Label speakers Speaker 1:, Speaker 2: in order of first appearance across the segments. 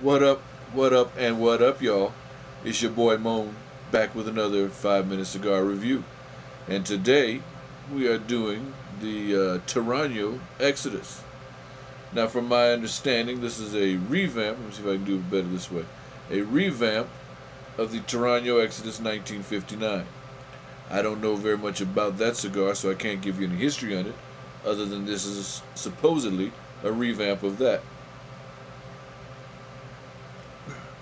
Speaker 1: What up, what up, and what up, y'all? It's your boy Moan back with another 5 Minute Cigar Review. And today we are doing the uh, Toraño Exodus. Now, from my understanding, this is a revamp. Let me see if I can do it better this way. A revamp of the Toraño Exodus 1959. I don't know very much about that cigar, so I can't give you any history on it, other than this is supposedly a revamp of that.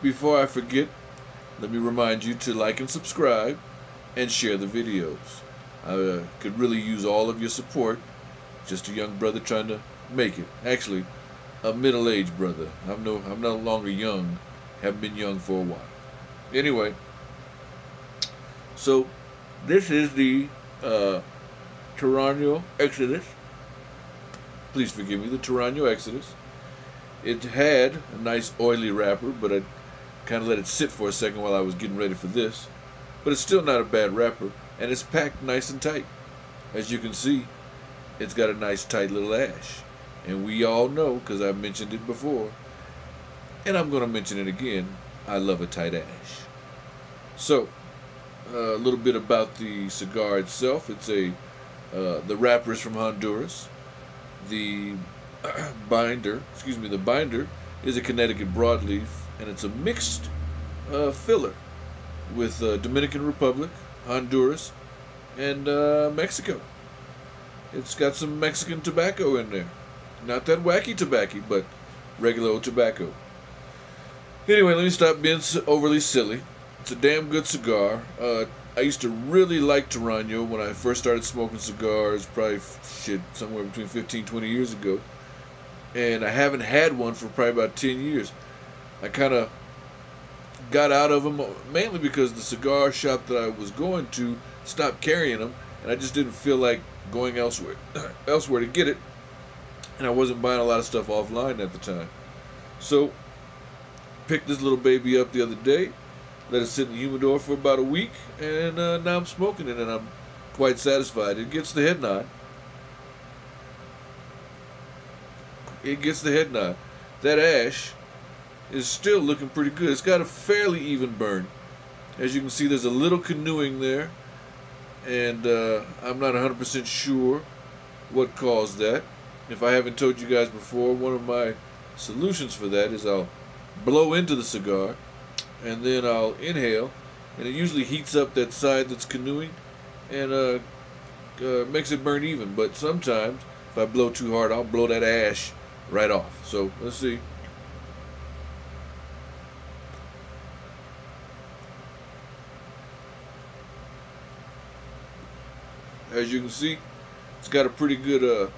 Speaker 1: Before I forget, let me remind you to like and subscribe and share the videos. I uh, could really use all of your support. Just a young brother trying to make it. Actually, a middle-aged brother. I'm no, I'm no longer young. Haven't been young for a while. Anyway, so this is the uh, Exodus. Please forgive me, the Toraño Exodus. It had a nice oily wrapper, but I kind of let it sit for a second while I was getting ready for this. But it's still not a bad wrapper, and it's packed nice and tight. As you can see, it's got a nice tight little ash. And we all know, because I've mentioned it before, and I'm going to mention it again, I love a tight ash. So, uh, a little bit about the cigar itself. It's a, uh, the wrapper is from Honduras. The binder, excuse me, the binder is a Connecticut broadleaf, and it's a mixed uh, filler with uh, Dominican Republic, Honduras, and uh, Mexico. It's got some Mexican tobacco in there. Not that wacky tobacco, but regular old tobacco. Anyway, let me stop being overly silly. It's a damn good cigar. Uh, I used to really like Toraño when I first started smoking cigars, probably shit somewhere between 15, 20 years ago. And I haven't had one for probably about 10 years. I kind of got out of them mainly because the cigar shop that I was going to stopped carrying them, and I just didn't feel like going elsewhere, elsewhere to get it. And I wasn't buying a lot of stuff offline at the time. So, picked this little baby up the other day let it sit in the humidor for about a week, and uh, now I'm smoking it, and I'm quite satisfied. It gets the head nod. It gets the head nod. That ash is still looking pretty good. It's got a fairly even burn. As you can see, there's a little canoeing there, and uh, I'm not 100% sure what caused that. If I haven't told you guys before, one of my solutions for that is I'll blow into the cigar and then I'll inhale, and it usually heats up that side that's canoeing, and uh, uh, makes it burn even. But sometimes, if I blow too hard, I'll blow that ash right off. So let's see. As you can see, it's got a pretty good uh,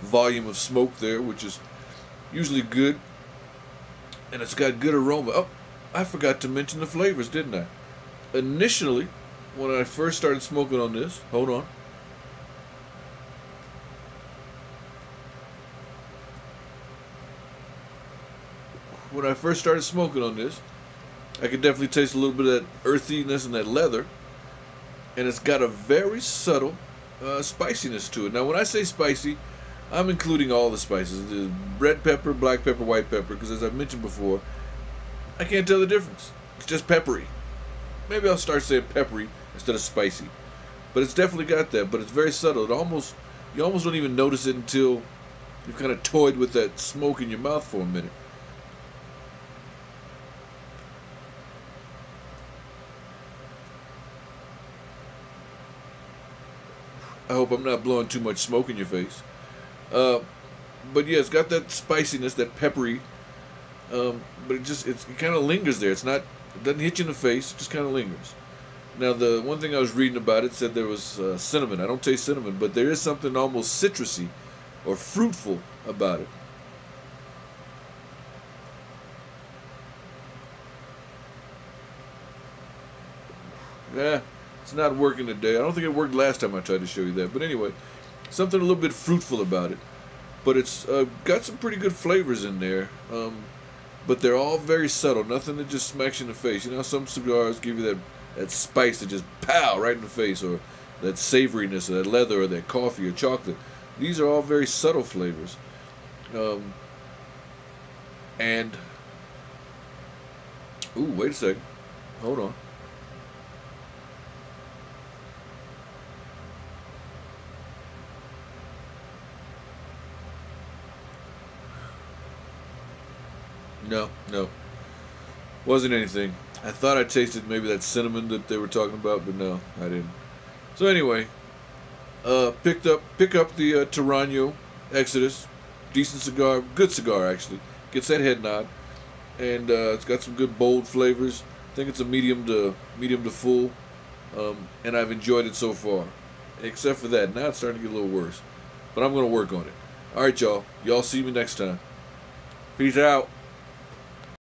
Speaker 1: volume of smoke there, which is usually good. And it's got good aroma. Oh, I forgot to mention the flavors, didn't I? Initially, when I first started smoking on this, hold on. When I first started smoking on this, I could definitely taste a little bit of that earthiness and that leather. And it's got a very subtle uh, spiciness to it. Now, when I say spicy, I'm including all the spices. The red pepper, black pepper, white pepper, because as I've mentioned before, I can't tell the difference. It's just peppery. Maybe I'll start saying peppery instead of spicy. But it's definitely got that, but it's very subtle. It almost you almost don't even notice it until you've kind of toyed with that smoke in your mouth for a minute. I hope I'm not blowing too much smoke in your face. Uh, but yeah, it's got that spiciness, that peppery um, but it just it kind of lingers there. It's not it doesn't hit you in the face. It just kind of lingers. Now the one thing I was reading about it said there was uh, cinnamon. I don't taste cinnamon, but there is something almost citrusy or fruitful about it. Yeah, it's not working today. I don't think it worked last time I tried to show you that. But anyway, something a little bit fruitful about it. But it's uh, got some pretty good flavors in there. Um, but they're all very subtle. Nothing that just smacks you in the face. You know, some cigars give you that that spice that just pow right in the face, or that savoriness, or that leather, or that coffee or chocolate. These are all very subtle flavors, um, and Ooh, wait a second. Hold on. No, no. Wasn't anything. I thought I tasted maybe that cinnamon that they were talking about, but no, I didn't. So anyway, uh, picked up pick up the uh, Toraño Exodus, decent cigar, good cigar actually. Gets that head nod, and uh, it's got some good bold flavors. I think it's a medium to medium to full, um, and I've enjoyed it so far. Except for that, now it's starting to get a little worse, but I'm gonna work on it. All right, y'all. Y'all see me next time. Peace out.